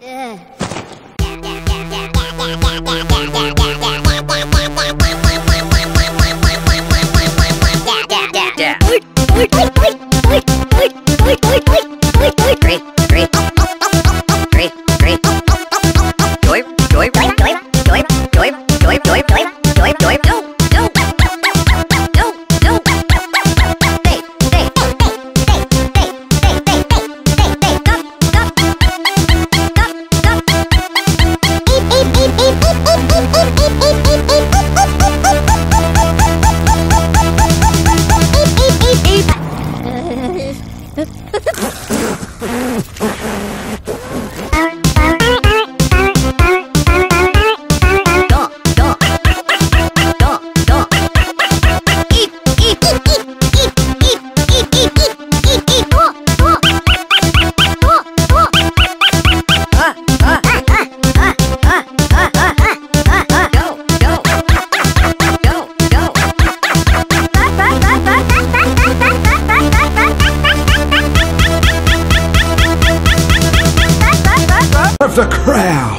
of Oh, oh, oh. The crowd.